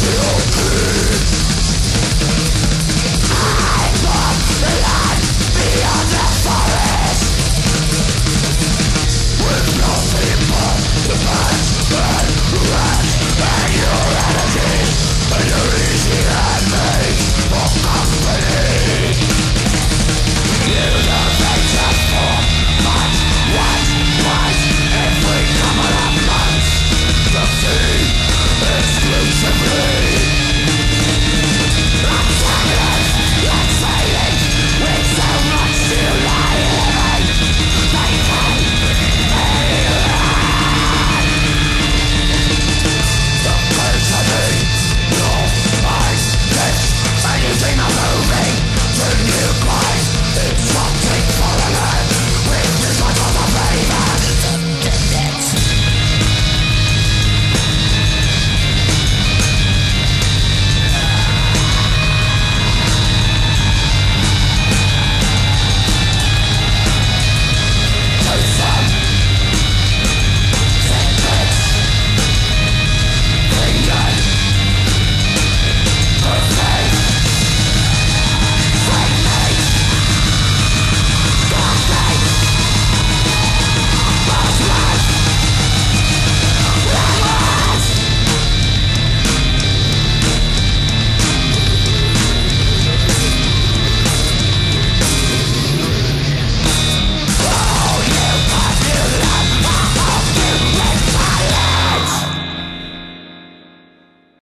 Guilty